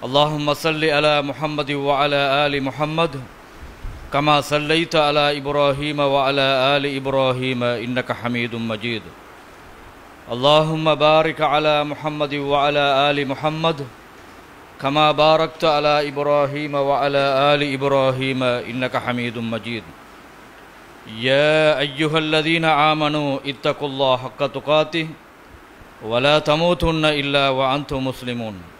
اللهم صل على محمد وعلى آل محمد كما صليت على إبراهيم وعلى آل إبراهيم إنك حميد مجيد. اللهم بارك على محمد وعلى آل محمد كما باركت على إبراهيم وعلى آل إبراهيم إنك حميد مجيد. يا أيها الذين آمنوا اتقوا الله حق تقاته ولا تموتن إلا وأنتم مسلمون.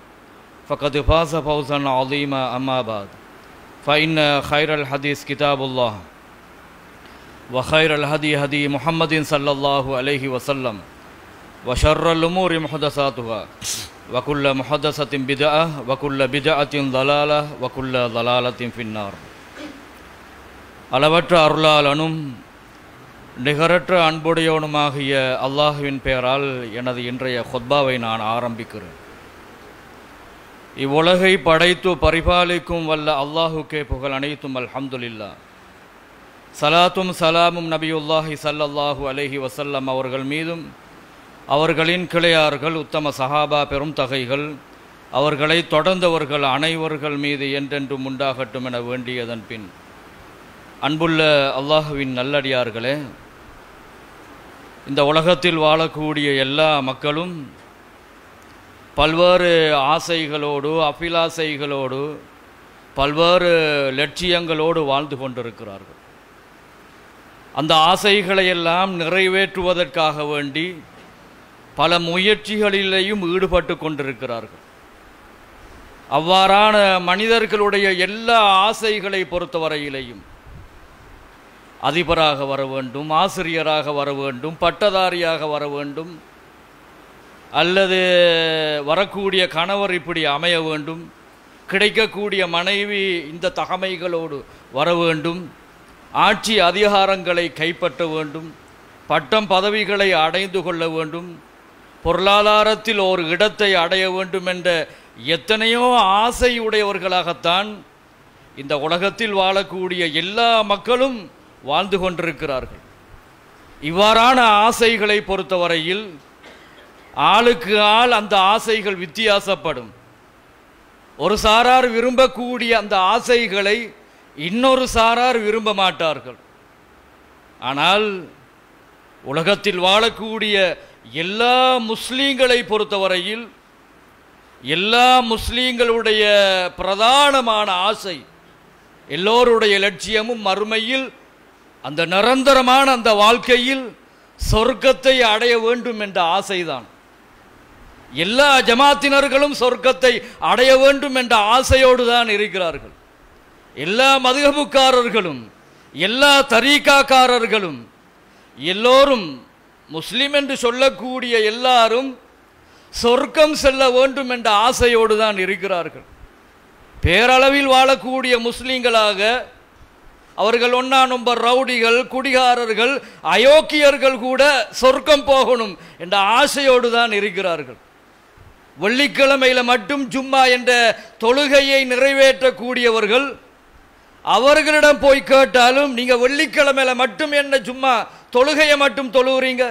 فقد فاز فوزا عظيما أما بعد فإن خير الحديث كتاب الله وخير الهدي هدي محمد صلى الله عليه وسلم وشر الأمور محدثاتها وكل محدثة بدعة وكل بدعة ضلالة وكل ضلالة في النار அளவற்ற அருளாளனும் நிகரற்ற அன்புடையவனுமாகிய அல்லாஹுவின் பெயரால் எனது இன்றைய ஹொத்பாவை நான் ஆரம்பிக்கிறேன் இவ்வுலகை படைத்து பரிபாலிக்கும் வல்ல அல்லாஹுக்கே புகழ் அனைத்தும் அல்ஹம்துல்லா சலாத்தும் சலாமும் நபியுல்லாஹி சல்லல்லாஹு அலஹி வசல்லம் அவர்கள் மீதும் அவர்களின் கிளையார்கள் உத்தம சஹாபா பெரும் தகைகள் அவர்களை தொடர்ந்தவர்கள் அனைவர்கள் மீது என்றென்றும் உண்டாகட்டும் என வேண்டியதன் பின். அன்புள்ள அல்லாஹுவின் நல்லடியார்களே இந்த உலகத்தில் வாழக்கூடிய எல்லா மக்களும் பல்வேறு ஆசைகளோடு அபிலாசைகளோடு பல்வேறு லட்சியங்களோடு வாழ்ந்து கொண்டிருக்கிறார்கள். அந்த ஆசைகளையெல்லாம் நிறைவேற்றுவதற்காக வேண்டி பல முயற்சிகளிலேயும் ஈடுபட்டு கொண்டிருக்கிறார்கள். அவ்வாறான மனிதர்களுடைய எல்லா ஆசைகளை பொறுத்தவரையிலேயும் அதிபராக வர வேண்டும் ஆசிரியராக வர வேண்டும் பட்டதாரியாக வர வேண்டும் அல்லது வரக்கூடிய கணவர் இப்படி அமைய வேண்டும் கிடைக்கக்கூடிய மனைவி இந்த தகமைகளோடு வர வேண்டும் ஆட்சி அதிகாரங்களை கைப்பற்ற வேண்டும் பட்டம் பதவிகளை அடைந்து கொள்ள வேண்டும் பொருளாதாரத்தில் ஒரு இடத்தை அடைய வேண்டும் என்ற எத்தனையோ ஆசையுடையவர்களாகத்தான் இந்த உலகத்தில் வாழக்கூடிய எல்லா மக்களும் வாழ்ந்து கொண்டிருக்கிறார்கள். இவ்வாறான ஆசைகளை பொறுத்தவரையில் ஆளுக்கு ஆள் அந்த ஆசைகள் வித்தியாசப்படும். ஒரு சாரார் விரும்பக்கூடிய அந்த ஆசைகளை இன்னொரு சாரார் விரும்ப மாட்டார்கள். ஆனால் உலகத்தில் வாழக்கூடிய எல்லா முஸ்லீம்களை பொறுத்தவரையில் எல்லா முஸ்லீம்களுடைய பிரதானமான ஆசை எல்லோருடைய லட்சியமும் மறுமையில் அந்த நிரந்தரமான அந்த வாழ்க்கையில் சொர்க்கத்தை அடைய வேண்டும் என்ற ஆசைதான். எல்லா ஜமாத்தினர்களும் சொர்க்கத்தை அடைய வேண்டும் என்ற ஆசையோடு தான் இருக்கிறார்கள். எல்லா மதுகபுக்காரர்களும் எல்லா தரீக்காக்காரர்களும் எல்லோரும் முஸ்லீம் என்று சொல்லக்கூடிய எல்லாரும் சொர்க்கம் செல்ல வேண்டும் என்ற ஆசையோடு தான் இருக்கிறார்கள். பேரளவில் வாழக்கூடிய முஸ்லீம்களாக அவர்கள் ஒன்னா நம்பர் ரவுடிகள் குடிகாரர்கள் அயோக்கியர்கள் கூட சொர்க்கம் போகணும் என்ற ஆசையோடு தான் இருக்கிறார்கள். வெள்ளிக்கிழமையில் மட்டும் ஜும்மா என்ற தொழுகையை நிறைவேற்றக்கூடியவர்கள் அவர்களிடம் போய் கேட்டாலும் நீங்கள் வெள்ளிக்கிழமையில் மட்டும் என்ன சும்மா தொழுகையை மட்டும் தொழுகிறீங்க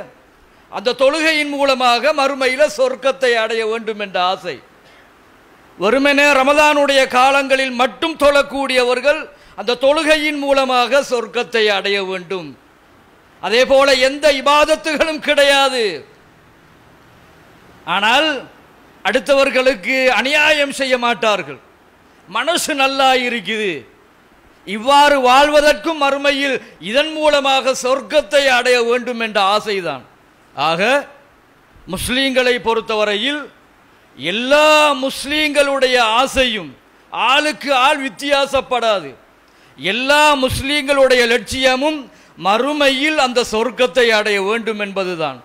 அந்த தொழுகையின் மூலமாக மறுமையில் சொர்க்கத்தை அடைய வேண்டும் என்ற ஆசை. வெறுமனே ரமதானுடைய காலங்களில் மட்டும் தொழக்கூடியவர்கள் அந்த தொழுகையின் மூலமாக சொர்க்கத்தை அடைய வேண்டும். அதே போல எந்த இபாதத்துகளும் கிடையாது. ஆனால் அடுத்தவர்களுக்கு அநியாயம் செய்ய மாட்டார்கள். மனசு நல்லா இருக்குது. இவ்வாறு வாழ்வதற்கும் மறுமையில் இதன் மூலமாக சொர்க்கத்தை அடைய வேண்டும் என்ற ஆசைதான். ஆக முஸ்லீம்களை பொறுத்தவரையில் எல்லா முஸ்லீம்களுடைய ஆசையும் ஆளுக்கு ஆள் வித்தியாசப்படாது. எல்லா முஸ்லீம்களுடைய லட்சியமும் மறுமையில் அந்த சொர்க்கத்தை அடைய வேண்டும் என்பதுதான்.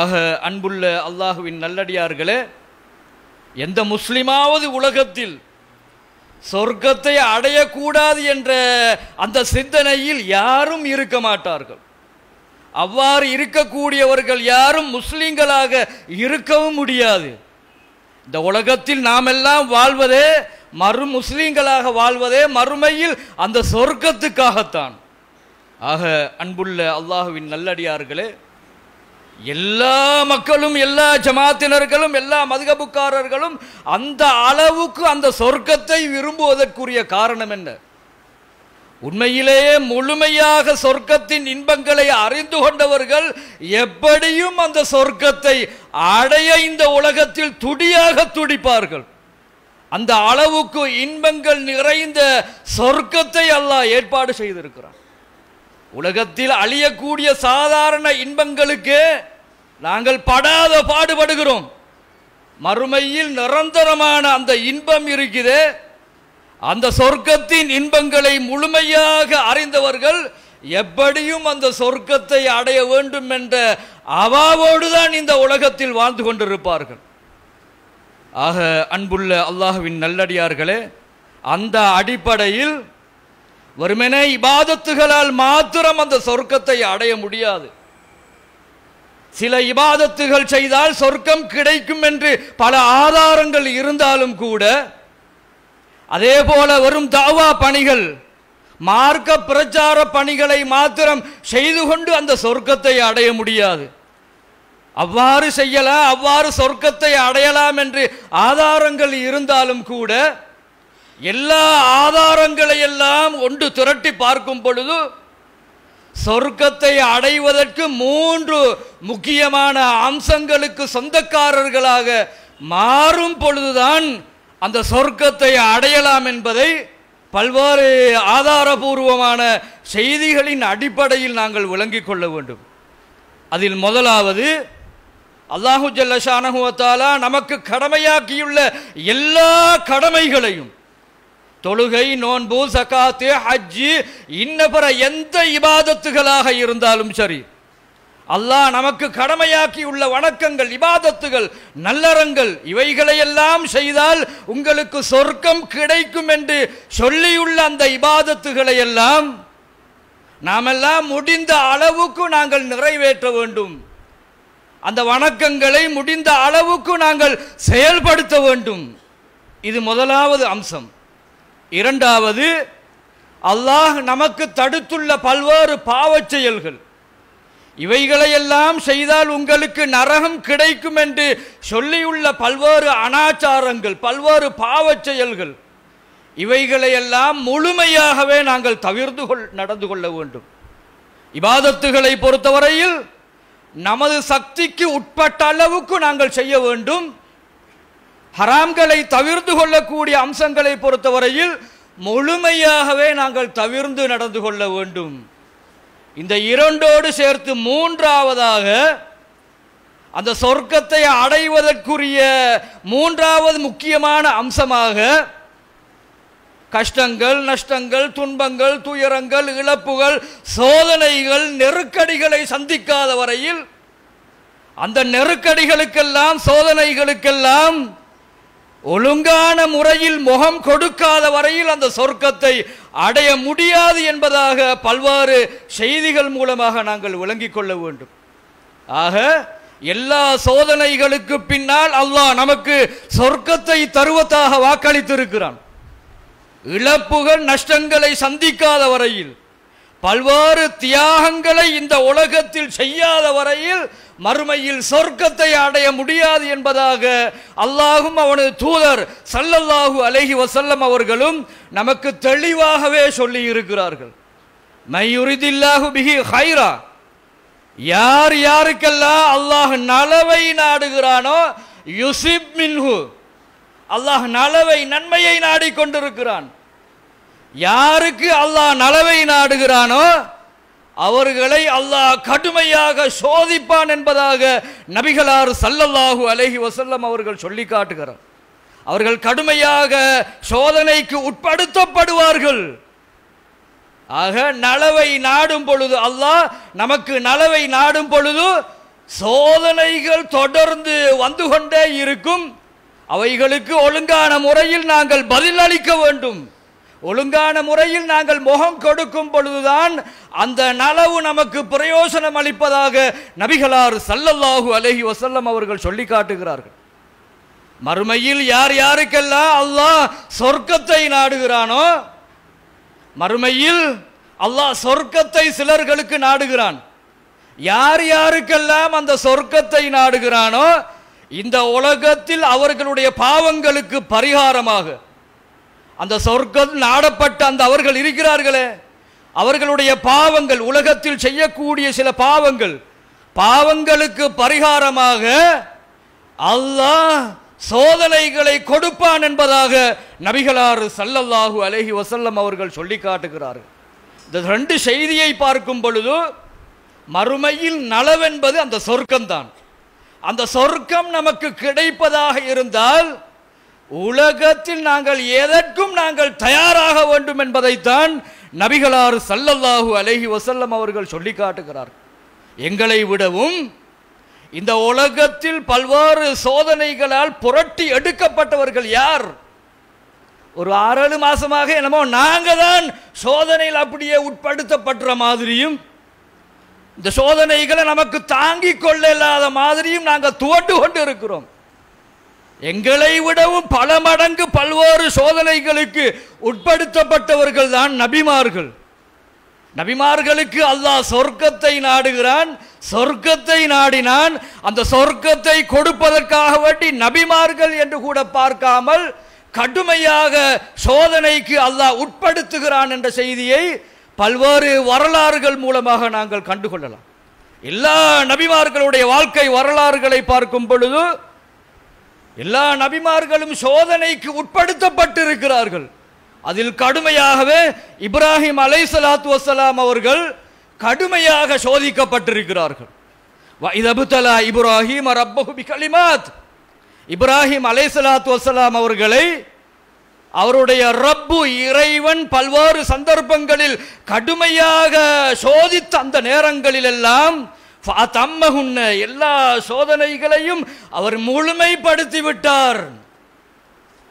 ஆக அன்புள்ள அல்லாஹுவின் நல்லடியார்களே எந்த முஸ்லிமாவது உலகத்தில் சொர்க்கத்தை அடையக்கூடாது என்ற அந்த சிந்தனையில் யாரும் இருக்க மாட்டார்கள். அவ்வாறு இருக்கக்கூடியவர்கள் யாரும் முஸ்லீம்களாக இருக்கவும் முடியாது. இந்த உலகத்தில் நாமெல்லாம் வாழ்வதே மறு முஸ்லீம்களாக வாழ்வதே மறுமையில் அந்த சொர்க்கத்துக்காகத்தான். ஆக அன்புள்ள அல்லாஹுவின் நல்லடியார்களே எல்லா மக்களும் எல்லா ஜமாத்தினர்களும் எல்லா மதுகபுக்காரர்களும் அந்த அளவுக்கு அந்த சொர்க்கத்தை விரும்புவதற்குரிய காரணம் என்ன? உண்மையிலேயே முழுமையாக சொர்க்கத்தின் இன்பங்களை அறிந்து கொண்டவர்கள் எப்படியும் அந்த சொர்க்கத்தை அடைய இந்த உலகத்தில் துடியாக துடிப்பார்கள். அந்த அளவுக்கு இன்பங்கள் நிறைந்த சொர்க்கத்தை அல்லாஹ் ஏற்பாடு செய்திருக்கிறான். உலகத்தில் அழியக்கூடிய சாதாரண இன்பங்களுக்கு நாங்கள் படாத பாடுபடுகிறோம். மறுமையில் நிரந்தரமான அந்த இன்பம் இருக்குது அந்த சொர்க்கத்தின் இன்பங்களை முழுமையாக அறிந்தவர்கள் எப்படியும் அந்த சொர்க்கத்தை அடைய வேண்டும் என்ற அவாவோடு தான் இந்த உலகத்தில் வாழ்ந்து கொண்டிருப்பார்கள். ஆக அன்புள்ள அல்லாஹுவின் நல்லடியார்களே அந்த அடிப்படையில் வெறுமனே இபாதத்துகளால் மாத்திரம் அந்த சொர்க்கத்தை அடைய முடியாது. சில இபாதத்துகள் செய்தால் சொர்க்கம் கிடைக்கும் என்று பல ஆதாரங்கள் இருந்தாலும் கூட அதே போல வரும் தாவா பணிகள் மார்க்க பிரச்சார பணிகளை மாத்திரம் செய்து கொண்டு அந்த சொர்க்கத்தை அடைய முடியாது. அவ்வாறு செய்யலாம் அவ்வாறு சொர்க்கத்தை அடையலாம் என்று ஆதாரங்கள் இருந்தாலும் கூட எல்லா ஆதாரங்களை எல்லாம் ஒன்று திரட்டி பார்க்கும் பொழுது சொர்க்கத்தை அடைவதற்கு மூன்று முக்கியமான அம்சங்களுக்கு சொந்தக்காரர்களாக மாறும் பொழுதுதான் அந்த சொர்க்கத்தை அடையலாம் என்பதை பல்வேறு ஆதாரபூர்வமான செய்திகளின் அடிப்படையில் நாங்கள் விளங்கிக் கொள்ள வேண்டும். அதில் முதலாவது அல்லாஹு ஜல்லஷானகுவத்தாலா நமக்கு கடமையாக்கியுள்ள எல்லா கடமைகளையும் தொழுகை நோன்பு சகாத்து ஹஜ்ஜு இன்ன எந்த இபாதத்துகளாக இருந்தாலும் சரி அல்லாஹ் நமக்கு கடமையாக்கி உள்ள வணக்கங்கள் இபாதத்துகள் நல்லறங்கள் இவைகளையெல்லாம் செய்தால் உங்களுக்கு சொர்க்கம் கிடைக்கும் என்று சொல்லியுள்ள அந்த இபாதத்துகளை எல்லாம் நாமெல்லாம் முடிந்த அளவுக்கு நாங்கள் நிறைவேற்ற வேண்டும். அந்த வணக்கங்களை முடிந்த அளவுக்கு நாங்கள் செயல்படுத்த வேண்டும். இது முதலாவது அம்சம். இரண்டாவது அல்லாஹ் நமக்கு தடுத்துள்ள பல்வேறு பாவச் செயல்கள். இவைகளையெல்லாம் செய்தால் உங்களுக்கு நரகம் கிடைக்கும் என்று சொல்லியுள்ள பல்வேறு அனாச்சாரங்கள் பல்வேறு பாவச் செயல்கள். இவைகளையெல்லாம் முழுமையாகவே நாங்கள் தவிர்த்து கொள் நடந்து கொள்ள வேண்டும். இபாதத்துகளை பொறுத்தவரையில் நமது சக்திக்கு உட்பட்ட அளவுக்கு நாங்கள் செய்ய வேண்டும். ஹராம்களை தவிர்த்து கொள்ளக்கூடிய அம்சங்களை பொறுத்தவரையில் முழுமையாகவே நாங்கள் தவிர்ந்து நடந்து கொள்ள வேண்டும். இந்த இரண்டோடு சேர்த்து மூன்றாவதாக அந்த சொர்க்கத்தை அடைவதற்குரிய மூன்றாவது முக்கியமான அம்சமாக கஷ்டங்கள் நஷ்டங்கள் துன்பங்கள் துயரங்கள் இழப்புகள் சோதனைகள் நெருக்கடிகளை சந்திக்காத வரையில் அந்த நெருக்கடிகளுக்கெல்லாம் சோதனைகளுக்கெல்லாம் ஒழுங்கான முறையில் முகம் கொடுக்காத வரையில் அந்த சொர்க்கத்தை அடைய முடியாது என்பதாக பல்வேறு செய்திகள் மூலமாக நாங்கள் விளங்கிக் கொள்ள வேண்டும். ஆக எல்லா சோதனைகளுக்கு பின்னால் அல்லாஹ் நமக்கு சொர்க்கத்தை தருவதாக வாக்களித்திருக்கிறான். இழப்புகள் நஷ்டங்களை சந்திக்காத வரையில் பல்வேறு தியாகங்களை இந்த உலகத்தில் செய்யாத வரையில் மறுமையில் சொர்க்கத்தை அடைய முடியாது என்பதாக அல்லாஹும் அவனது தூதர் சல்லல்லாஹு அலஹி வசல்லம் அவர்களும் நமக்கு தெளிவாகவே சொல்லி இருக்கிறார்கள் மையுரிதில்லாஹு பிஹி ஹைரா யார் யாருக்கெல்லாம் அல்லாஹ் நலவை நாடுகிறானோ யுசிப் மின்ஹு. அல்லாஹ் நலவை நன்மையை நாடிக்கொண்டிருக்கிறான். யாருக்கு அல்லாஹ் நலவை நாடுகிறானோ அவர்களை அல்லாஹ் கடுமையாக சோதிப்பான் என்பதாக நபிகளார் சல்லல்லாஹு அலஹி வசல்லம் அவர்கள் சொல்லி காட்டுகிறார். அவர்கள் கடுமையாக சோதனைக்கு உட்படுத்தப்படுவார்கள். ஆக நலவை நாடும் பொழுது அல்லாஹ் நமக்கு நலவை நாடும் பொழுது சோதனைகள் தொடர்ந்து வந்து கொண்டே இருக்கும். அவைகளுக்கு ஒழுங்கான முறையில் நாங்கள் பதில் அளிக்க வேண்டும். ஒழுங்கான முறையில் நாங்கள் முகம் கொடுக்கும் பொழுதுதான் அந்த நலவு நமக்கு பிரயோசனம் அளிப்பதாக நபிகளார் சல்லல்லாஹு அலஹி வசல்லம் அவர்கள் சொல்லி காட்டுகிறார்கள். மறுமையில் யார் யாருக்கெல்லாம் அல்லாஹ் சொர்க்கத்தை நாடுகிறானோ மறுமையில் அல்லாஹ் சொர்க்கத்தை சிலர்களுக்கு நாடுகிறான். யார் யாருக்கெல்லாம் அந்த சொர்க்கத்தை நாடுகிறானோ இந்த உலகத்தில் அவர்களுடைய பாவங்களுக்கு பரிகாரமாக அந்த சொர்க்கம் நாடப்பட்ட அந்த அவர்கள் இருக்கிறார்களே அவர்களுடைய பாவங்கள் உலகத்தில் செய்யக்கூடிய சில பாவங்கள் பாவங்களுக்கு பரிகாரமாக அல்லாஹ் சோதனைகளை கொடுப்பான் என்பதாக நபிகளாறு சல்லல்லாஹு அலஹி வசல்லம் அவர்கள் சொல்லி காட்டுகிறார்கள். இந்த ரெண்டு செய்தியை பார்க்கும் பொழுது மறுமையில் நலவென்பது அந்த சொர்க்கம்தான். அந்த சொர்க்கம் நமக்கு கிடைப்பதாக இருந்தால் உலகத்தில் நாங்கள் எதற்கும் நாங்கள் தயாராக வேண்டும் என்பதைத்தான் நபிகளாறு சல்லல்லாஹு அலஹி வசல்லம் அவர்கள் சொல்லி காட்டுகிறார் எங்களை விடவும் இந்த உலகத்தில் பல்வேறு சோதனைகளால் புரட்டி எடுக்கப்பட்டவர்கள் யார்? ஒரு ஆறேழு மாசமாக என்னமோ நாங்கள் தான் சோதனையில் அப்படியே உட்படுத்தப்படுற மாதிரியும் இந்த சோதனைகளை நமக்கு தாங்கிக் கொள்ள இல்லாத மாதிரியும் நாங்கள் துவண்டு கொண்டு இருக்கிறோம். எங்களை விடவும் பல மடங்கு பல்வேறு சோதனைகளுக்கு உட்படுத்தப்பட்டவர்கள் தான் நபிமார்கள். நபிமார்களுக்கு அல்லாஹ் சொர்க்கத்தை நாடுகிறான் சொர்க்கத்தை நாடினான். அந்த சொர்க்கத்தை கொடுப்பதற்காக வேண்டி நபிமார்கள் என்று கூட பார்க்காமல் கடுமையாக சோதனைக்கு அல்லாஹ் உட்படுத்துகிறான் என்ற செய்தியை பல்வேறு வரலாறுகள் மூலமாக நாங்கள் கண்டுகொள்ளலாம். எல்லா நபிமார்களுடைய வாழ்க்கை வரலாறுகளை பார்க்கும் பொழுது எல்லா நபிமார்களும் சோதனைக்கு உட்படுத்தப்பட்டிருக்கிறார்கள். அதில் கடுமையாகவே இப்ராஹிம் அலை சலாத்து வசலாம் அவர்கள் கடுமையாக சோதிக்கப்பட்டிருக்கிறார்கள். இதபுத்தலா இப்ராஹிம் ரப்பஹு கலிமாத் இப்ராஹிம் அலை சலாத்து வசலாம் அவர்களை அவருடைய ரப்பு இறைவன் பல்வேறு சந்தர்ப்பங்களில் கடுமையாக சோதித்த அந்த நேரங்களில் எல்லாம் தம்மகுன்ன எல்லா சோதனைகளையும் அவர் முழுமைப்படுத்தி விட்டார்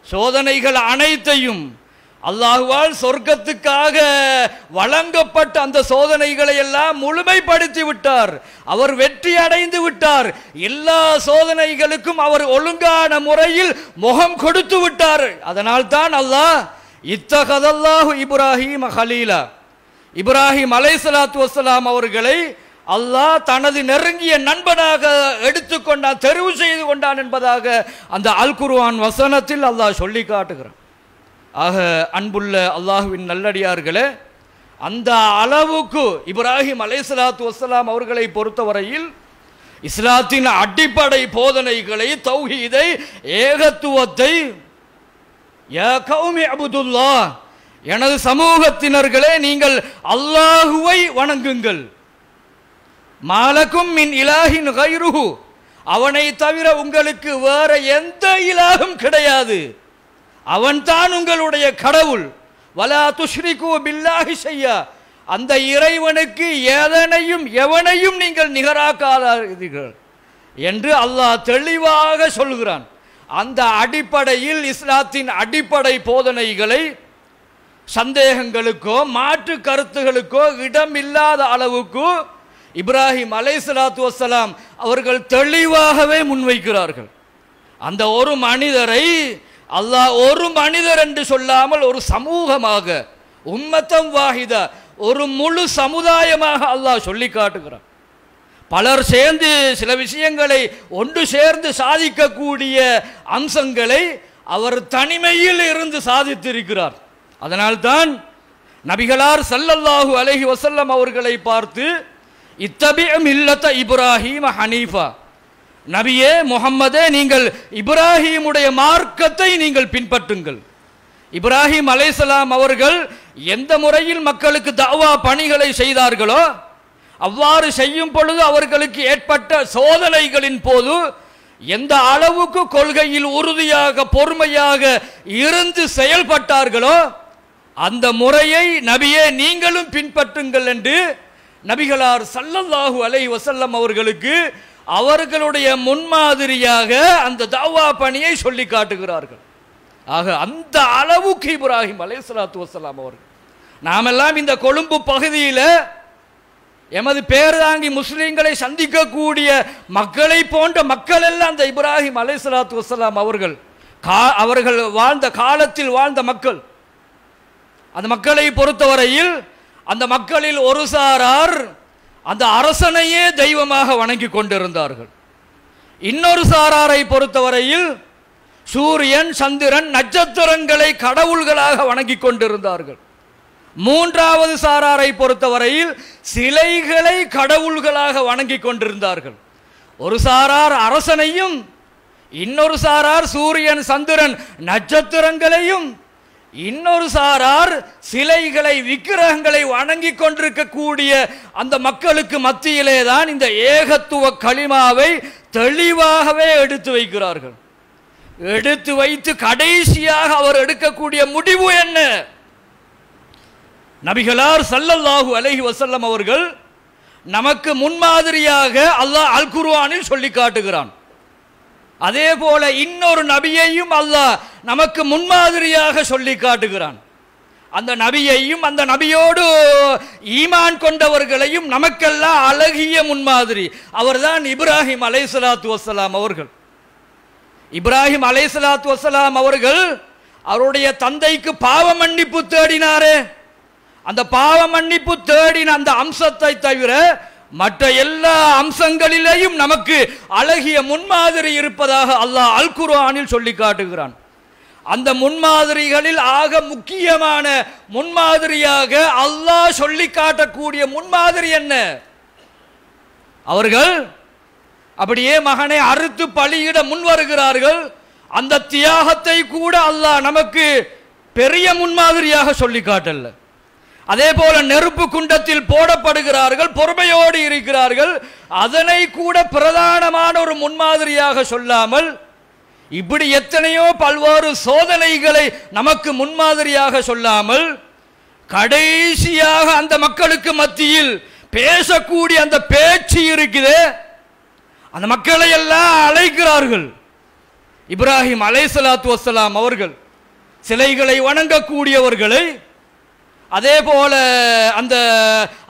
சோதனைகள் அனைத்தையும் அல்லாஹுவால் சொர்க்கத்துக்காக வழங்கப்பட்ட அந்த சோதனைகளை எல்லாம் முழுமைப்படுத்தி விட்டார் அவர் வெற்றி அடைந்து விட்டார். எல்லா சோதனைகளுக்கும் அவர் ஒழுங்கான முறையில் முகம் கொடுத்து விட்டார். அதனால் தான் அல்லாஹ் இத்தகதல்லாஹு இப்ராஹிம் ஹலீலா. இப்ராஹிம் அலைசலாத்து வசலாம் அவர்களை அல்லாஹ் தனது நெருங்கிய நண்பனாக எடுத்துக்கொண்டான் தெரிவு செய்து கொண்டான் என்பதாக அந்த அல் குருவான் வசனத்தில் அல்லாஹ் சொல்லி காட்டுகிறான். ஆக அன்புள்ள அல்லாஹுவின் நல்லடியார்களே அந்த அளவுக்கு இப்ராஹிம் அலைசலாத்து வசலாம் அவர்களை பொறுத்தவரையில் இஸ்லாத்தின் அடிப்படை போதனைகளை தௌஹீதை ஏகத்துவத்தை அபுதுல்லா எனது சமூகத்தினர்களே நீங்கள் அல்லாஹுவை வணங்குங்கள். மாலக்கும் மின் இலாஹின் கைருஹு. அவனை தவிர உங்களுக்கு வேற எந்த இலாகும் கிடையாது. அவன்தான் உங்களுடைய கடவுள். வலா துஷ்ரிகு பில்லாஹி செய்யா அந்த இறைவனுக்கு எதனையும் எவனையும் நீங்கள் நிகராக்காதீர்கள் என்று அல்லாஹ் தெளிவாக சொல்கிறான் அந்த அடிப்படையில் இஸ்லாத்தின் அடிப்படை போதனைகளை சந்தேகங்களுக்கோ மாற்று கருத்துகளுக்கோ இடமில்லாத அளவுக்கு இப்ராஹிம் அலை சலாத்து வசலாம் அவர்கள் தெளிவாகவே முன்வைக்கிறார்கள். அந்த ஒரு மனிதரை அல்லாஹ் ஒரு மனிதர் என்று சொல்லாமல் ஒரு சமூகமாக உம்மத்தம் வாஹிதா ஒரு முழு சமுதாயமாக அல்லாஹ் சொல்லி காட்டுகிறான். பலர் சேர்ந்து சில விஷயங்களை ஒன்று சேர்ந்து சாதிக்கக்கூடிய அம்சங்களை அவர் தனிமையில் இருந்து சாதித்திருக்கிறார். அதனால்தான் நபிகளார் சல்லல்லாஹு அலஹி வசல்லம் அவர்களை பார்த்து இத்தபி மில்லத்த இப்ராஹிம் ஹனீஃபா. நபியே முகம்மதே நீங்கள் இப்ராஹிமுடைய மார்க்கத்தை நீங்கள் பின்பற்றுங்கள். இப்ராஹிம் அலைசலாம் அவர்கள் எந்த முறையில் மக்களுக்கு தவா பணிகளை செய்தார்களோ அவ்வாறு செய்யும் பொழுது அவர்களுக்கு ஏற்பட்ட சோதனைகளின் போது எந்த அளவுக்கு கொள்கையில் உறுதியாக பொறுமையாக இருந்து செயல்பட்டார்களோ அந்த முறையை நபியே நீங்களும் பின்பற்றுங்கள் என்று நபிகளார் சல்லல்லாஹு அலை வசல்லம் அவர்களுக்கு அவர்களுடைய முன்மாதிரியாக அந்த தாவா பணியை சொல்லி காட்டுகிறார்கள். ஆக அந்த அளவுக்கு இப்ராஹிம் அலைஹிஸ்ஸலாத்து வசலாம் அவர்கள். நாமெல்லாம் இந்த கொழும்பு பகுதியில் எமது பேர்தாங்கி முஸ்லீம்களை சந்திக்கக்கூடிய மக்களை போன்ற மக்கள் எல்லாம் அந்த இப்ராஹிம் அலைஹிஸ்ஸலாத்து வசலாம் அவர்கள். கா அவர்கள் வாழ்ந்த காலத்தில் வாழ்ந்த மக்கள். அந்த மக்களை பொறுத்தவரையில் அந்த மக்களில் ஒரு சாரார் அந்த அரசனையே தெய்வமாக வணங்கி கொண்டிருந்தார்கள். இன்னொரு சாராரை பொறுத்தவரையில் சூரியன் சந்திரன் நட்சத்திரங்களை கடவுள்களாக வணங்கி கொண்டிருந்தார்கள். மூன்றாவது சாராரை பொறுத்தவரையில் சிலைகளை கடவுள்களாக வணங்கி கொண்டிருந்தார்கள். ஒரு சாரார் அரசனையும் இன்னொரு சாரார் சூரியன் சந்திரன் நட்சத்திரங்களையும் இன்னொரு சாரார் சிலைகளை விக்கிரகங்களை வணங்கி கொண்டிருக்கக்கூடிய அந்த மக்களுக்கு மத்தியிலே தான் இந்த ஏகத்துவ களிமாவை தெளிவாகவே எடுத்து வைக்கிறார்கள். எடுத்து வைத்து கடைசியாக அவர் எடுக்கக்கூடிய முடிவு என்ன? நபிகளார் சல்லல்லாஹு அலஹி வசல்லம் அவர்கள் நமக்கு முன்மாதிரியாக அல்லாஹ் அல் குர்வானில் சொல்லி காட்டுகிறான். அதே போல இன்னொரு நபியையும் அல்லாஹ் நமக்கு முன்மாதிரியாக சொல்லி காட்டுகிறான். அந்த நபியையும் அந்த நபியோடு ஈமான் கொண்டவர்களையும் நமக்கெல்லாம் அழகிய முன்மாதிரி. அவர்தான் இப்ராஹிம் அலைசலாத் வசலாம் அவர்கள். இப்ராஹிம் அலைசலாத் வசலாம் அவர்கள் அவருடைய தந்தைக்கு பாவ மன்னிப்பு தேடினாரே. அந்த பாவ மன்னிப்பு தேடின அந்த அம்சத்தை தவிர மற்ற எல்லா அம்சங்களிலேயும் நமக்கு அழகிய முன்மாதிரி இருப்பதாக அல்லாஹ் அல் குரானில் சொல்லி காட்டுகிறான். அந்த முன்மாதிரிகளில் ஆக முக்கியமான முன்மாதிரியாக அல்லாஹ் சொல்லி காட்டக்கூடிய முன்மாதிரி என்ன? அவர்கள் அப்படியே மகனை அறுத்து பலியிட முன் வருகிறார்கள். அந்த தியாகத்தை கூட அல்லாஹ் நமக்கு பெரிய முன்மாதிரியாக சொல்லி காட்டல. அதே போல நெருப்பு குண்டத்தில் போடப்படுகிறார்கள் பொறுமையோடு இருக்கிறார்கள். அதனை கூட பிரதானமான ஒரு முன்மாதிரியாக சொல்லாமல் இப்படி எத்தனையோ பல்வேறு சோதனைகளை நமக்கு முன்மாதிரியாக சொல்லாமல் கடைசியாக அந்த மக்களுக்கு மத்தியில் பேசக்கூடிய அந்த பேச்சு இருக்குது அந்த மக்களை எல்லாம் அழைக்கிறார்கள். இப்ராஹிம் அலைசலாத்து வசலாம் அவர்கள் சிலைகளை வணங்கக்கூடியவர்களை அதே போல அந்த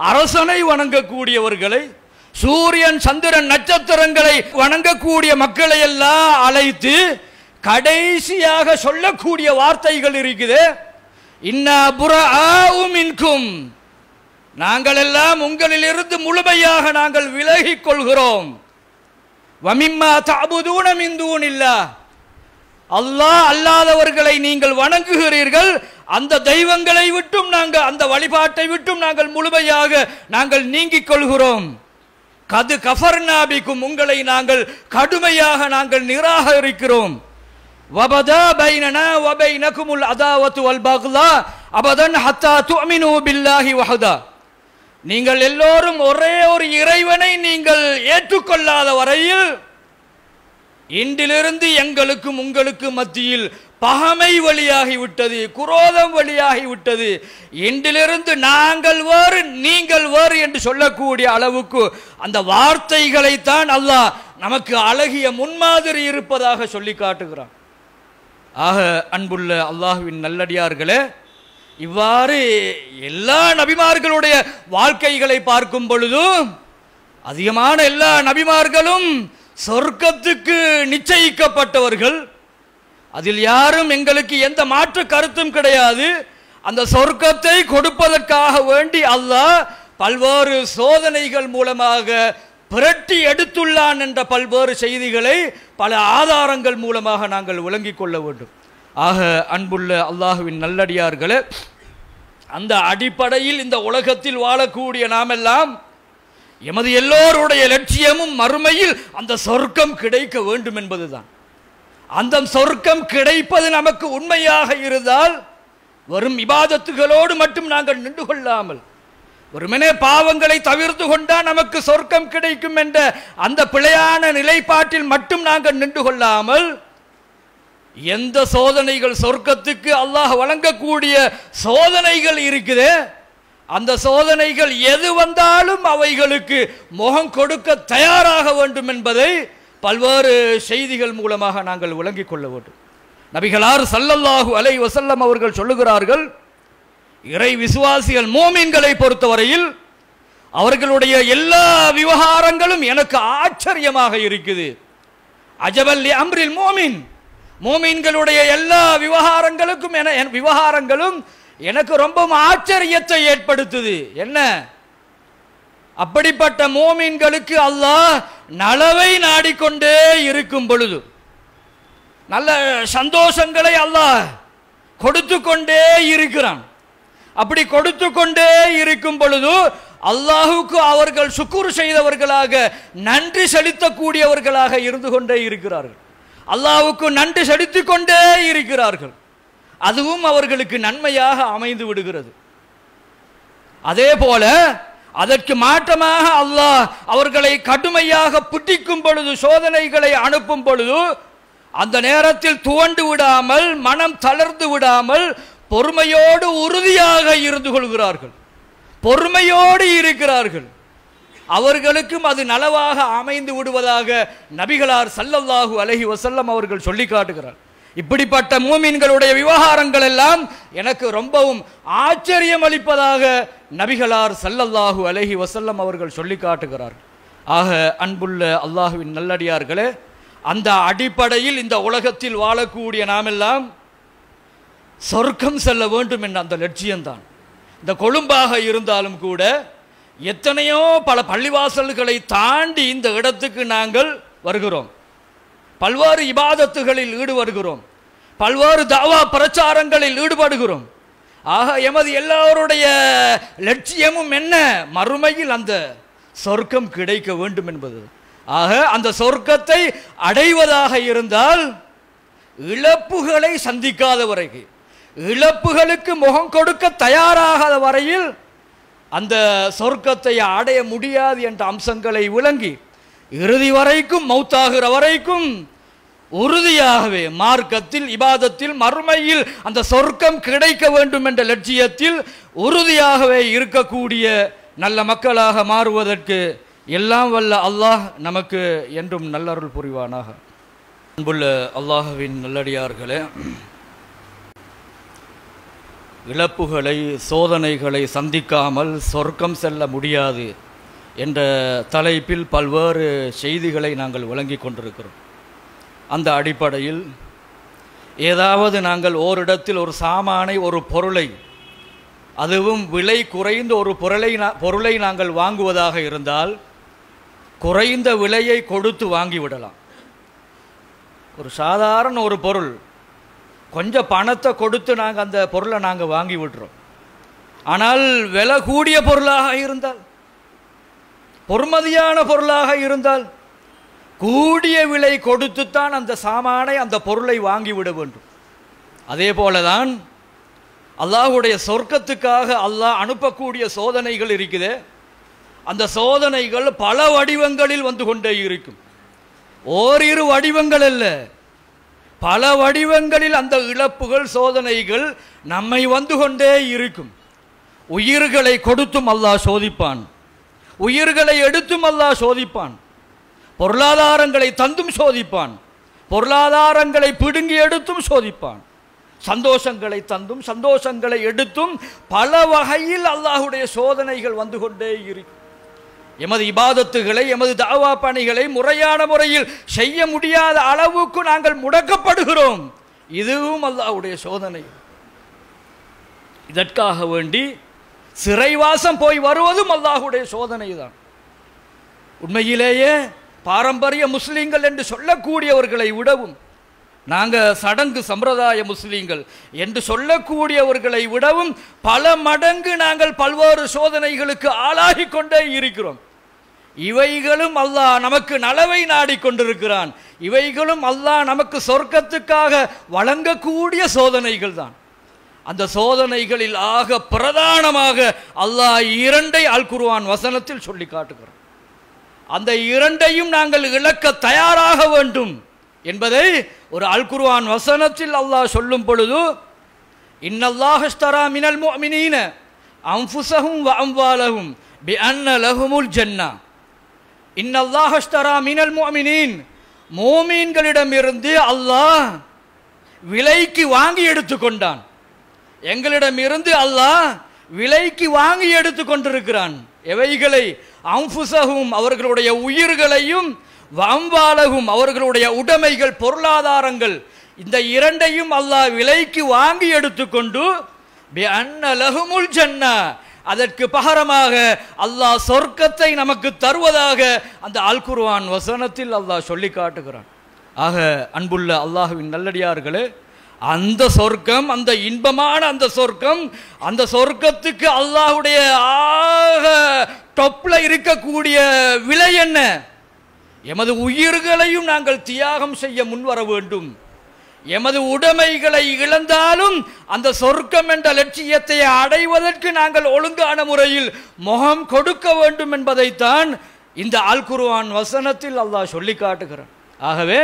அரசனை வணங்கக்கூடியவர்களை சூரியன் சந்திரன் நட்சத்திரங்களை வணங்கக்கூடிய மக்களை எல்லாம் அழைத்து கடைசியாக சொல்லக்கூடிய வார்த்தைகள் இருக்குது. இன்னா புறாவும் இன்கும் நாங்கள் எல்லாம் உங்களிலிருந்து முழுமையாக நாங்கள் விலகிக் கொள்கிறோம். வமிம்மா தாபுதூன மிந்தூன் இல்லா அல்லாஹ் அல்லாதவர்களை நீங்கள் வணங்குகிறீர்கள் அந்த தெய்வங்களை விட்டும் நாங்கள் அந்த வழிபாட்டை விட்டும் நாங்கள் முழுமையாக நாங்கள் நீங்கிக் கொள்கிறோம். கது கஃபர்னாபிக்கும் உங்களை நாங்கள் கடுமையாக நாங்கள் நிராகரிக்கிறோம். வபதா பைனனா வபைனகுமுல் அதாவத்து வல் பக்லா அபதன் ஹத்தா துமினு பில்லாஹி வஹதா. நீங்கள் எல்லோரும் ஒரே ஒரு இறைவனை நீங்கள் ஏற்றுக்கொள்ளாத வரையில் இன்றிலிருந்து எங்களுக்கும் உங்களுக்கு மத்தியில் பகமை வழியாகி விட்டது குரோதம் வழியாகி விட்டது இன்றிலிருந்து நாங்கள் வேறு நீங்கள் வேறு என்று சொல்லக்கூடிய அளவுக்கு அந்த வார்த்தைகளைத்தான் அல்லாஹ் நமக்கு அழகிய முன்மாதிரி இருப்பதாக சொல்லி காட்டுகிறான். ஆக அன்புள்ள அல்லாஹுவின் நல்லடியார்களே இவ்வாறு எல்லா நபிமார்களுடைய வாழ்க்கைகளை பார்க்கும் பொழுதும் அதிகமான எல்லா நபிமார்களும் சொர்க்கத்துக்கு நிச்சயிக்கப்பட்டவர்கள் அதில் யாரும் எங்களுக்கு எந்த மாற்று கருத்தும் கிடையாது. அந்த சொர்க்கத்தை கொடுப்பதற்காக வேண்டி அல்லாஹ் பல்வேறு சோதனைகள் மூலமாக புரட்டி எடுத்துள்ளான் என்ற பல்வேறு செய்திகளை பல ஆதாரங்கள் மூலமாக நாங்கள் விளங்கிக் கொள்ள வேண்டும். ஆக அன்புள்ள அல்லாஹுவின் நல்லடியார்களே அந்த அடிப்படையில் இந்த உலகத்தில் வாழக்கூடிய நாமெல்லாம் எமது எல்லோருடைய லட்சியமும் மறுமையில் அந்த சொர்க்கம் கிடைக்க வேண்டும் என்பதுதான். அந்த சொர்க்கம் கிடைப்பது நமக்கு உண்மையாக இருந்தால் வரும் இபாதத்துகளோடு மட்டும் நாங்கள் நின்று கொள்ளாமல் ஒருமனே பாவங்களை தவிர்த்து கொண்டா நமக்கு சொர்க்கம் கிடைக்கும் என்ற அந்த பிழையான நிலைப்பாட்டில் மட்டும் நாங்கள் நின்று கொள்ளாமல் எந்த சோதனைகள் சொர்க்கத்துக்கு அல்லாஹ் வழங்கக்கூடிய சோதனைகள் இருக்குதே அந்த சோதனைகள் எது வந்தாலும் அவைகளுக்கு முகம் கொடுக்க தயாராக வேண்டும் என்பதை பல்வேறு செய்திகள் மூலமாக நாங்கள் விளங்கிக் கொள்ள வேண்டும். நபிகளார் சல்லல்லாஹு அலை வசல்லம் அவர்கள் சொல்லுகிறார்கள் இறை விசுவாசிகள் மோமீன்களை பொறுத்தவரையில் அவர்களுடைய எல்லா விவகாரங்களும் எனக்கு ஆச்சரியமாக இருக்குது. அஜபல்லி அம்ரில் மோமின் மோமீன்களுடைய எல்லா விவகாரங்களுக்கும் என என் விவகாரங்களும் எனக்கு ரொம்பவும் ஆச்சரியத்தை ஏற்படுத்துது. என்ன? அப்படிப்பட்ட மோமீன்களுக்கு அல்லாஹ் நலவை நாடிக்கொண்டே இருக்கும் பொழுது நல்ல சந்தோஷங்களை அல்லாஹ் கொடுத்து கொண்டே இருக்கிறான். அப்படி கொடுத்து கொண்டே இருக்கும் பொழுது அல்லாஹுக்கு அவர்கள் சுக்குர் செய்தவர்களாக நன்றி செலுத்தக்கூடியவர்களாக இருந்து கொண்டே இருக்கிறார்கள். அல்லாஹுக்கு நன்றி செலுத்திக் கொண்டே இருக்கிறார்கள். அதுவும் அவர்களுக்கு நன்மையாக அமைந்து விடுகிறது. அதே போல அதற்கு மாற்றமாக அல்லாஹ் அவர்களை கடுமையாக புட்டிக்கும் பொழுது சோதனைகளை அனுப்பும் பொழுது அந்த நேரத்தில் துவண்டு விடாமல் மனம் தளர்ந்து விடாமல் பொறுமையோடு உறுதியாக இருந்து கொள்கிறார்கள். பொறுமையோடு இருக்கிறார்கள். அவர்களுக்கும் அது நலவாக அமைந்து விடுவதாக நபிகளார் சல்லல்லாஹு அலஹி வசல்லம் அவர்கள் சொல்லி காட்டுகிறார். இப்படிப்பட்ட மூமின்களுடைய விவகாரங்கள் எல்லாம் எனக்கு ரொம்பவும் ஆச்சரியம் அளிப்பதாக நபிகளார் சல்லல்லாஹு அலஹி வசல்லம் அவர்கள் சொல்லி காட்டுகிறார் ஆக அன்புள்ள அல்லாஹுவின் நல்லடியார்களே அந்த அடிப்படையில் இந்த உலகத்தில் வாழக்கூடிய நாமெல்லாம் சொர்க்கம் செல்ல வேண்டும் என்ற அந்த லட்சியம்தான். இந்த கொழும்பாக இருந்தாலும் கூட எத்தனையோ பல பள்ளிவாசல்களை தாண்டி இந்த இடத்துக்கு நாங்கள் வருகிறோம். பல்வேறு இபாதத்துகளில் ஈடுபடுகிறோம். பல்வேறு தாவா பிரச்சாரங்களில் ஈடுபடுகிறோம். ஆக எமது எல்லோருடைய லட்சியமும் என்ன? மறுமையில் அந்த சொர்க்கம் கிடைக்க வேண்டும் என்பது. ஆக அந்த சொர்க்கத்தை அடைவதாக இருந்தால் இழப்புகளை சந்திக்காத வரைக்கு இழப்புகளுக்கு முகம் கொடுக்க தயாராகாத வரையில் அந்த சொர்க்கத்தை அடைய முடியாது என்ற அம்சங்களை விளங்கி இறுதி வரைக்கும் மௌத்தாகிற வரைக்கும் உறுதியாகவே மார்க்கத்தில் இபாதத்தில் மறுமையில் அந்த சொர்க்கம் கிடைக்க வேண்டும் என்ற லட்சியத்தில் உறுதியாகவே இருக்கக்கூடிய நல்ல மக்களாக மாறுவதற்கு எல்லாம் வல்ல அல்லாஹ் நமக்கு என்றும் நல்லருள் புரிவானாக. அன்புள்ள அல்லாஹுவின் நல்லடியார்களே இழப்புகளை சோதனைகளை சந்திக்காமல் சொர்க்கம் செல்ல முடியாது. என்ற தலைப்பில் பல்வேறு செய்திகளை நாங்கள் வழங்கி கொண்டிருக்கிறோம். அந்த அடிப்படையில் ஏதாவது நாங்கள் ஓரிடத்தில் ஒரு சாமானை ஒரு பொருளை அதுவும் விலை குறைந்த ஒரு பொருளை பொருளை நாங்கள் வாங்குவதாக இருந்தால் குறைந்த விலையை கொடுத்து வாங்கிவிடலாம். ஒரு சாதாரண ஒரு பொருள் கொஞ்சம் பணத்தை கொடுத்து நாங்கள் அந்த பொருளை நாங்கள் வாங்கி விடுறோம். ஆனால் விலை கூடிய பொருளாக இருந்தால் பொறுமதியான பொருளாக இருந்தால் கூடிய விலை கொடுத்துத்தான் அந்த சாமானை அந்த பொருளை வாங்கிவிட வேண்டும். அதே போலதான் அல்லாஹுடைய சொர்க்கத்துக்காக அல்லாஹ் அனுப்பக்கூடிய சோதனைகள் இருக்குது. அந்த சோதனைகள் பல வடிவங்களில் வந்து கொண்டே இருக்கும். ஓரிரு வடிவங்கள் அல்ல. பல வடிவங்களில் அந்த இழப்புகள் சோதனைகள் நம்மை வந்து கொண்டே இருக்கும். உயிர்களை கொடுத்தும் அல்லாஹ் சோதிப்பான். உயிர்களை எடுத்தும் அல்லாஹ் சோதிப்பான். பொருளாதாரங்களை தந்தும் சோதிப்பான். பொருளாதாரங்களை பிடுங்கி எடுத்தும் சோதிப்பான். சந்தோஷங்களை தந்தும் சந்தோஷங்களை எடுத்தும் பல வகையில் அல்லாஹுடைய சோதனைகள் வந்து கொண்டே இருக்கும். எமது இபாதத்துகளை எமது தாவா பணிகளை முறையான முறையில் செய்ய முடியாத அளவுக்கு நாங்கள் முடக்கப்படுகிறோம். இதுவும் அல்லாஹ்வுடைய சோதனை. இதற்காக வேண்டி சிறைவாசம் போய் வருவதும் அல்லாஹுடைய சோதனை தான் உண்மையிலேயே பாரம்பரிய முஸ்லீம்கள் என்று சொல்லக்கூடியவர்களை விடவும் நாங்கள் சடங்கு சம்பிரதாய முஸ்லீம்கள் என்று சொல்லக்கூடியவர்களை விடவும் பல மடங்கு நாங்கள் பல்வேறு சோதனைகளுக்கு ஆளாகி கொண்டே இருக்கிறோம். இவைகளும் அல்லாஹ் நமக்கு நலவை நாடிக்கொண்டிருக்கிறான் இவைகளும் அல்லாஹ் நமக்கு சொர்க்கத்துக்காக வழங்கக்கூடிய சோதனைகள் தான் அந்த சோதனைகளில் ஆக பிரதானமாக அல்லாஹ் இரண்டை அல் குருவான் வசனத்தில் சொல்லி காட்டுகிறோம் அந்த இரண்டையும் நாங்கள் இழக்க தயாராக வேண்டும் என்பதை ஒரு அல் குருவான் வசனத்தில் அல்லாஹ் சொல்லும் பொழுது இன்னல்லாஹஸ்தரா மினல் மினீன அம்புசகும் அம்பாலகும் பி அன்ன லஹுமுல் ஜன்னா. இன்னல்லாஹஸ்தரா மினல் முஅமினீன். மோமீன்களிடமிருந்து அல்லாஹ் விலைக்கு வாங்கி எடுத்துக்கொண்டான். எங்களிடமிருந்து அல்லாஹ் விலைக்கு வாங்கி எடுத்து கொண்டிருக்கிறான். எவைகளை? அம்புசகும் அவர்களுடைய உயிர்களையும் வம்பாலகும் அவர்களுடைய உடைமைகள் பொருளாதாரங்கள் இந்த இரண்டையும் அல்லாஹ் விலைக்கு வாங்கி எடுத்துக்கொண்டு அன்னலகுமுல் அன்ன ஜன்னா அதற்கு பகரமாக அல்லாஹ் சொர்க்கத்தை நமக்கு தருவதாக அந்த அல் குர்ஆன் வசனத்தில் அல்லாஹ் சொல்லி காட்டுகிறான். ஆக அன்புள்ள அல்லாஹுவின் நல்லடியார்களே அந்த சொர்க்கம் அந்த இன்பமான அந்த சொர்க்கம் அந்த சொர்க்கத்துக்கு அல்லாஹ்வுடைய ஆக டொப்பில் இருக்கக்கூடிய விலை என்ன? எமது உயிர்களையும் நாங்கள் தியாகம் செய்ய முன்வர வேண்டும். எமது உடைமைகளை இழந்தாலும் அந்த சொர்க்கம் என்ற லட்சியத்தை அடைவதற்கு நாங்கள் ஒழுங்கான முறையில் முகம் கொடுக்க வேண்டும் என்பதைத்தான் இந்த அல் குருவான் வசனத்தில் அல்லாஹ் சொல்லி காட்டுகிறான். ஆகவே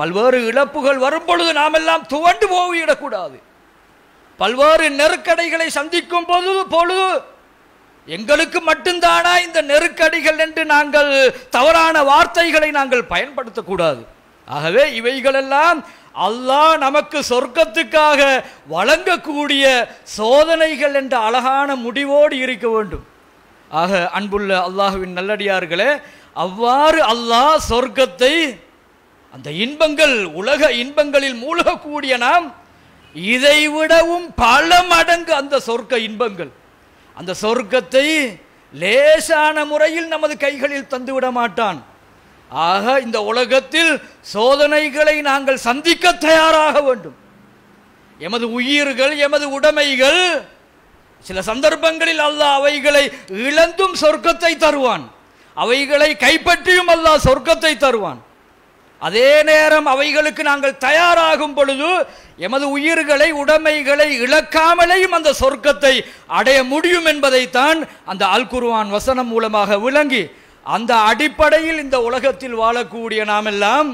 பல்வேறு இழப்புகள் வரும்பொழுது நாம் எல்லாம் துவண்டு போய்விடக்கூடாது பல்வேறு நெருக்கடிகளை சந்திக்கும் பொழுது பொழுது எங்களுக்கு மட்டும்தானா இந்த நெருக்கடிகள் என்று நாங்கள் தவறான வார்த்தைகளை நாங்கள் பயன்படுத்தக்கூடாது. ஆகவே இவைகளெல்லாம் அல்லாஹ் நமக்கு சொர்க்கத்துக்காக வழங்கக்கூடிய சோதனைகள் என்ற அழகான முடிவோடு இருக்க வேண்டும். ஆக அன்புள்ள அல்லாஹுவின் நல்லடியார்களே அவ்வாறு அல்லாஹ் சொர்க்கத்தை அந்த இன்பங்கள் உலக இன்பங்களில் மூழ்கக்கூடிய நாம் இதை விடவும் பல மடங்கு அந்த சொர்க்க இன்பங்கள். அந்த சொர்க்கத்தை லேசான முறையில் நமது கைகளில் தந்துவிட மாட்டான். ஆக இந்த உலகத்தில் சோதனைகளை நாங்கள் சந்திக்க தயாராக வேண்டும். எமது உயிர்கள் எமது உடைமைகள் சில சந்தர்ப்பங்களில் அல்லாஹ் அவைகளை இழந்தும் சொர்க்கத்தை தருவான். அவைகளை கைப்பற்றியும் அல்லாஹ் சொர்க்கத்தை தருவான். அதே நேரம் அவைகளுக்கு நாங்கள் தயாராகும் பொழுது எமது உயிர்களை உடைமைகளை இழக்காமலேயும் அந்த சொர்க்கத்தை அடைய முடியும் என்பதைத்தான் அந்த அல்குருவான் வசனம் மூலமாக விளங்கி அந்த அடிப்படையில் இந்த உலகத்தில் வாழக்கூடிய நாமெல்லாம்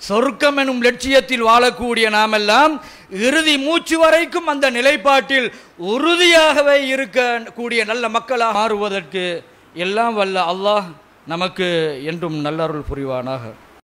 சொர்க்கம் எனும் லட்சியத்தில் வாழக்கூடிய நாமெல்லாம் இறுதி மூச்சு வரைக்கும் அந்த நிலைப்பாட்டில் உறுதியாகவே இருக்கக்கூடிய நல்ல மக்களாக மாறுவதற்கு எல்லாம் வல்ல அல்லாஹ் நமக்கு என்றும் நல்லருள் புரிவானாக.